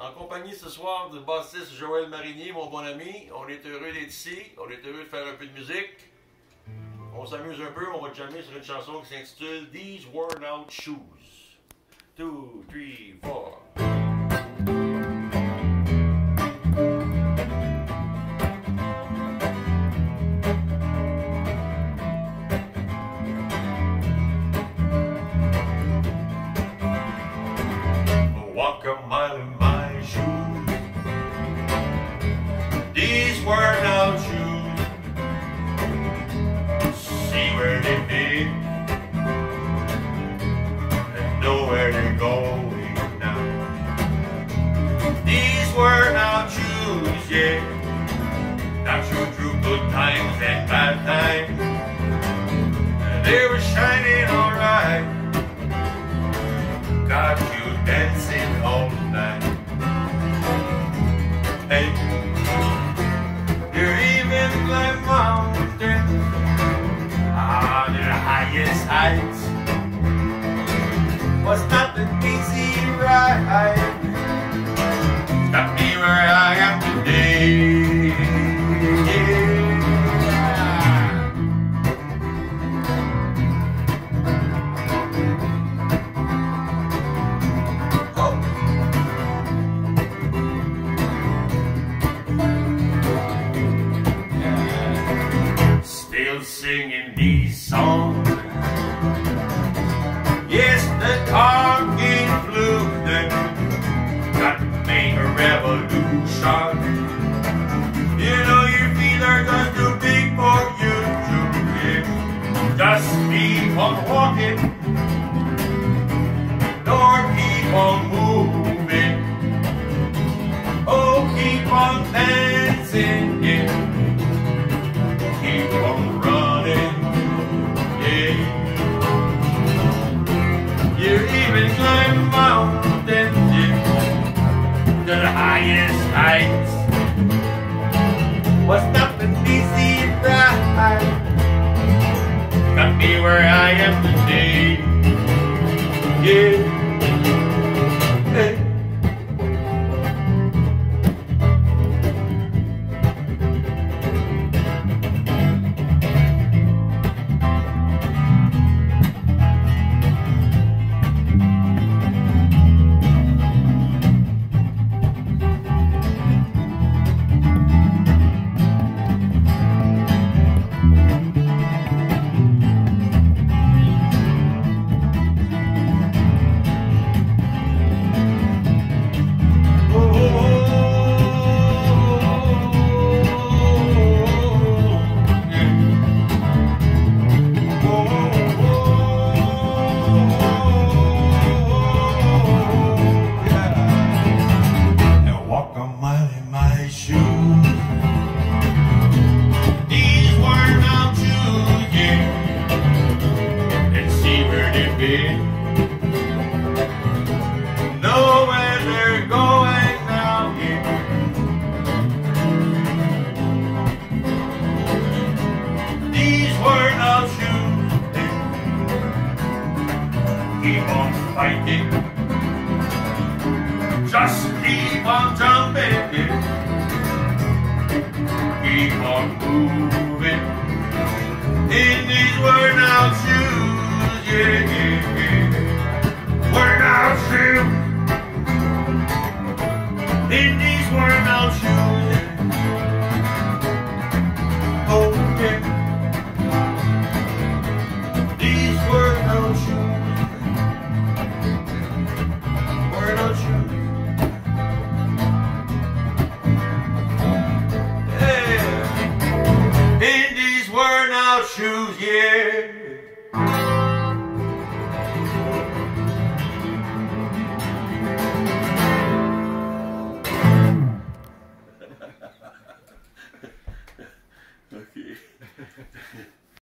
En compagnie ce soir du bassiste Joël Marinier, mon bon ami. On est heureux d'être ici. On est heureux de faire un peu de musique. On s'amuse un peu. On va jammer sur une chanson qui s'intitule These Worn Out Shoes. Two, three, four. Yeah. Got you through good times and bad times. They were shining alright got you dancing all night. Hey, you're even like mountains on ah, the highest heights. Still singing these songs. Yes, the talking flew then got to make a revolution. You know your feet are just too big for you to yeah. Just keep on walking, nor keep on moving. Oh, keep on dancing, Was nothing easy ride. Got me where I am Know where they're going now, yeah. These worn out shoes. Keep on fighting. Just keep on jumping, keep on moving in these worn out shoes, worn out shoes, yeah.